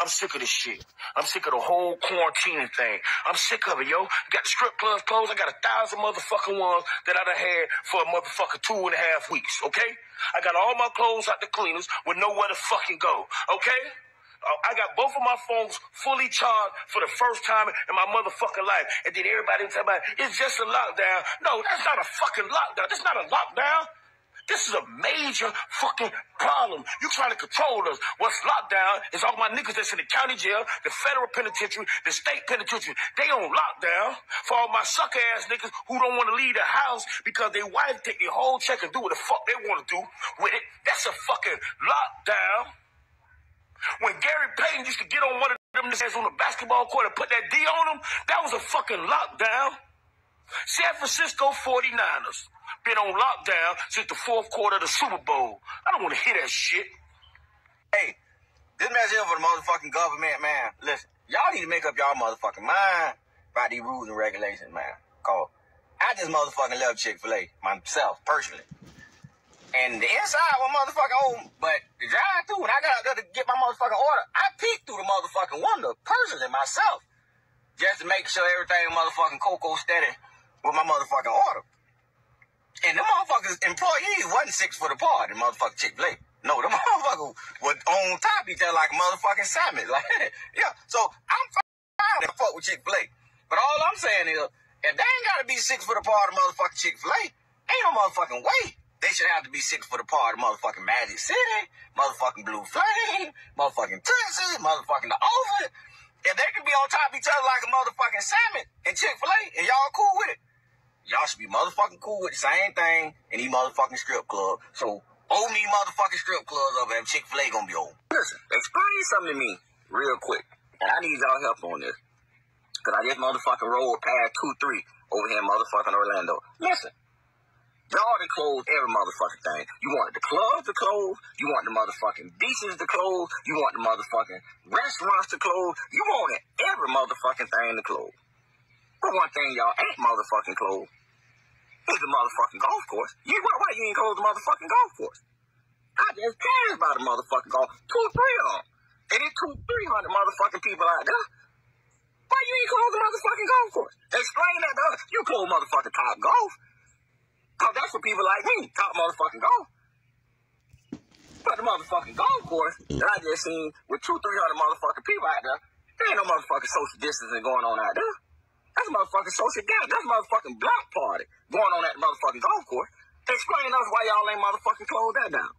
I'm sick of this shit. I'm sick of the whole quarantine thing. I'm sick of it, yo. Got the strip clubs closed. I got a thousand motherfucking ones that I done had for a motherfucking two and a half weeks, okay? I got all my clothes out the cleaners with nowhere to fucking go, okay? Uh, I got both of my phones fully charged for the first time in my motherfucking life. And then everybody talking about it's just a lockdown. No, that's not a fucking lockdown. That's not a lockdown. This is a major fucking problem. You trying to control us. What's lockdown is all my niggas that's in the county jail, the federal penitentiary, the state penitentiary. They on lockdown for all my sucker ass niggas who don't want to leave the house because their wife take their whole check and do what the fuck they want to do with it. That's a fucking lockdown. When Gary Payton used to get on one of them niggas on the basketball court and put that D on them, that was a fucking lockdown. San Francisco 49ers been on lockdown since the fourth quarter of the Super Bowl. I don't want to hear that shit. Hey, this message for the motherfucking government, man. Listen, y'all need to make up y'all motherfucking mind about these rules and regulations, man. Cause I just motherfucking love Chick-fil-A myself, personally. And the inside was motherfucking old, but the drive through, when I got there to get my motherfucking order, I peeked through the motherfucking window, personally, myself. Just to make sure everything motherfucking cocoa steady with my motherfucking order. And the motherfuckers employees wasn't six foot apart, the motherfucking Chick-fil-A. No, the motherfucker was on top each other like a motherfucking salmon. Like, yeah. So I'm fine to fuck with Chick-fil-A. But all I'm saying is, if they ain't gotta be six foot apart of motherfucking Chick-fil-A, ain't no motherfucking way. They should have to be six foot apart motherfucking Magic City, motherfucking Blue Flame, motherfucking Texas, motherfucking the Oval. If they can be on top of each other like a motherfucking salmon and Chick-fil-A and y'all cool with it, Y'all should be motherfucking cool with the same thing in these motherfucking strip club. So owe me motherfucking strip clubs over and Chick-fil-A gonna be open. Listen, explain something to me real quick. And I need y'all help on this. Cause I just motherfucking rolled past 2-3 over here in motherfucking Orlando. Listen. Y'all done closed every motherfucking thing. You wanted the clubs to close. You want the motherfucking beaches to close. You want the motherfucking restaurants to close. You wanted every motherfucking thing to close. But one thing y'all ain't motherfucking closed the motherfucking golf course. You why, why you ain't close the motherfucking golf course? I just passed by the motherfucking golf, two, three of them. And it's two, three hundred motherfucking people out there. Why you ain't close the motherfucking golf course? Explain that to us. You close motherfucking top golf. Cause that's for people like me, top motherfucking golf. But the motherfucking golf course that I just seen with two, three hundred motherfucking people out there, there ain't no motherfucking social distancing going on out there. That's a motherfucking social gas. That's a motherfucking block party going on at the motherfucking golf course. Explain to us why y'all ain't motherfucking closed that down.